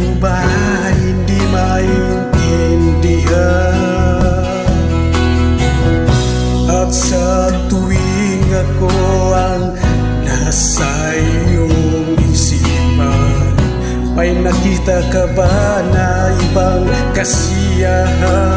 mo ba hindi maintindihan? At sa tuwing ako nasa iyong isipan May nakita ka ba na ibang kasiyahan?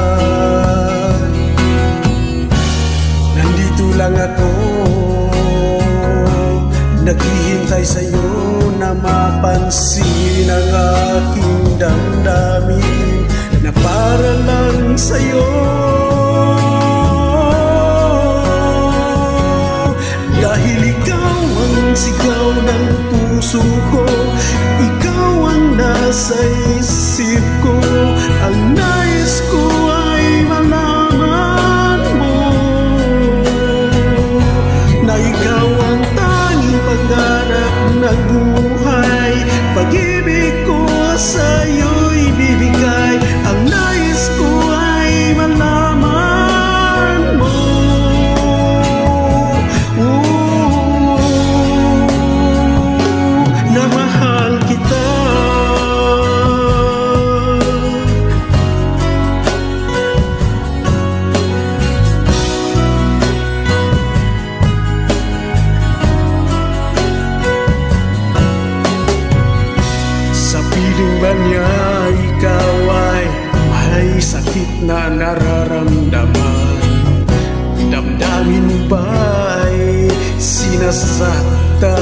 Mapansin ang aking damdamin Na para lang sa'yo. Dahil ikaw ang sigaw ng puso ko Ikaw ang nasa isip ko. Ang nais ko ay malaman mo Na ikaw ang tanging pangarap ng buhay sakit na nararamdaman? Damdamin mo ba ay sinasaktan?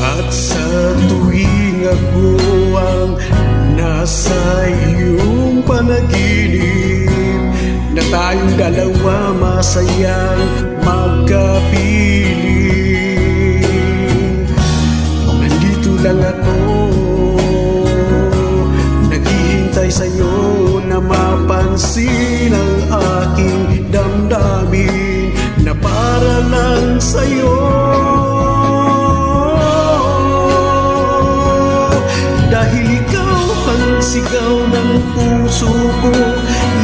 At sa tuwing ako ang nasa iyong panaginip Na tayong dalawa masayang magkapiling. Nandito lang ako sa'yo na mapansin ang aking damdamin Na para lang sa'yo. Dahil ikaw ang sigaw ng puso ko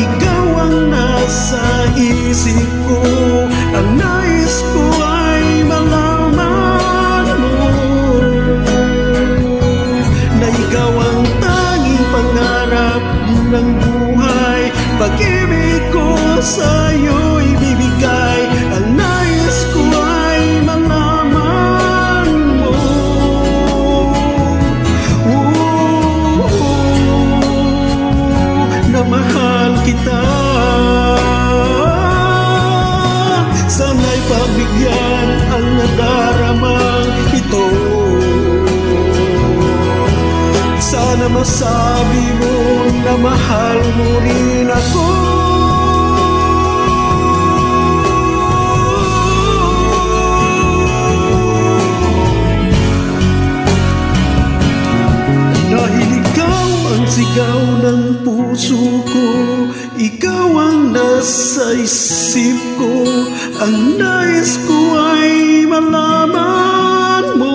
Ikaw ang nasa isip ko. Ang nais ko ay malaman mo Na ikaw ang ng buhay. Pag-ibig ko sa'yo'y Sana masabi mo na mahal mo rin ako. Dahil ikaw ang sigaw ng puso ko Ikaw ang nasa isip ko. Ang nais ko ay malaman mo